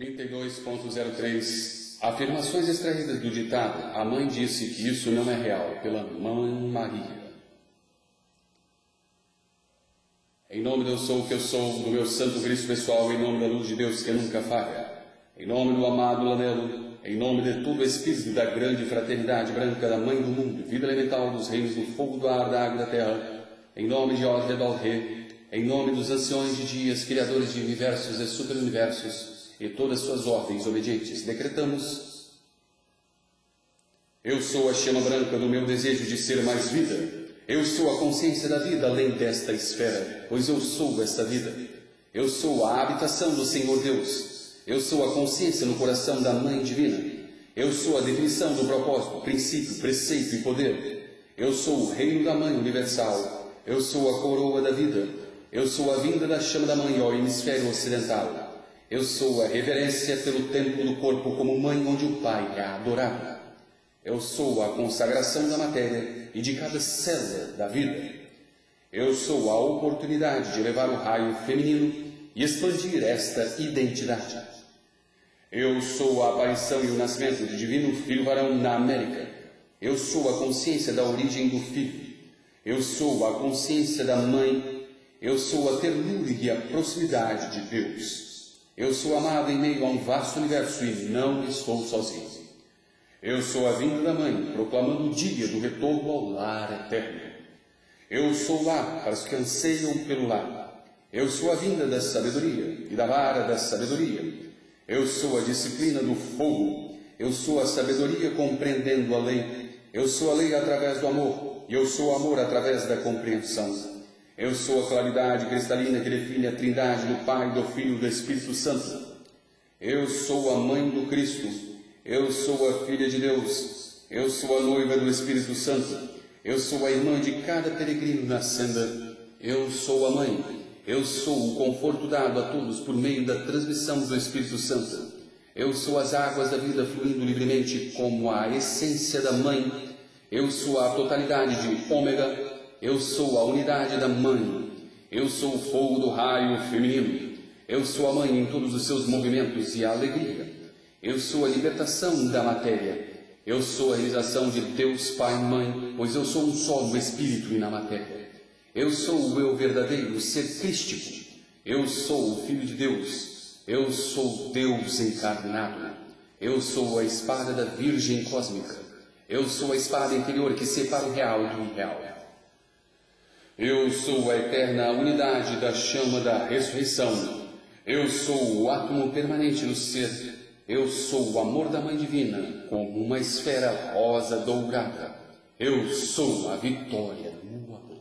32.03 Afirmações extraídas do ditado A mãe disse que isso não é real, pela Mãe Maria. Em nome do eu sou o que eu sou, do meu santo Cristo pessoal, em nome da luz de Deus que nunca falha, em nome do amado Lanelo, em nome de todo o Espírito da grande fraternidade branca da Mãe do Mundo, vida elemental dos reinos do fogo, do ar, da água da terra, em nome de Odre Balré, em nome dos anciões de dias, criadores de universos e superuniversos, e todas suas ordens obedientes, decretamos: Eu sou a chama branca do meu desejo de ser mais vida. Eu sou a consciência da vida além desta esfera, pois eu sou esta vida. Eu sou a habitação do Senhor Deus. Eu sou a consciência no coração da Mãe Divina. Eu sou a definição do propósito, princípio, preceito e poder. Eu sou o reino da Mãe Universal. Eu sou a coroa da vida. Eu sou a vinda da chama da Mãe ao hemisfério ocidental. Eu sou a reverência pelo templo do corpo como mãe onde o Pai é adorado. Eu sou a consagração da matéria e de cada célula da vida. Eu sou a oportunidade de levar o raio feminino e expandir esta identidade. Eu sou a aparição e o nascimento do divino Filho varão na América. Eu sou a consciência da origem do Filho. Eu sou a consciência da Mãe. Eu sou a ternura e a proximidade de Deus. Eu sou amado em meio a um vasto universo e não estou sozinho. Eu sou a vinda da mãe, proclamando o dia do retorno ao lar eterno. Eu sou lá para os que anseiam pelo lar. Eu sou a vinda da sabedoria e da vara da sabedoria. Eu sou a disciplina do fogo. Eu sou a sabedoria compreendendo a lei. Eu sou a lei através do amor. E eu sou o amor através da compreensão. Eu sou a claridade cristalina que define a trindade do Pai, do Filho e do Espírito Santo. Eu sou a mãe do Cristo. Eu sou a filha de Deus. Eu sou a noiva do Espírito Santo. Eu sou a irmã de cada peregrino na senda. Eu sou a mãe. Eu sou o conforto dado a todos por meio da transmissão do Espírito Santo. Eu sou as águas da vida fluindo livremente como a essência da mãe. Eu sou a totalidade de ômega, eu sou a unidade da mãe. Eu sou o fogo do raio feminino. Eu sou a mãe em todos os seus movimentos e a alegria. Eu sou a libertação da matéria. Eu sou a realização de Deus Pai e Mãe, pois eu sou um só no espírito e na matéria. Eu sou o eu verdadeiro, o ser crístico. Eu sou o Filho de Deus. Eu sou Deus encarnado. Eu sou a espada da Virgem Cósmica. Eu sou a espada interior que separa o real do irreal. Eu sou a eterna unidade da chama da ressurreição. Eu sou o átomo permanente do ser. Eu sou o amor da Mãe Divina, como uma esfera rosa dourada. Eu sou a vitória no amor.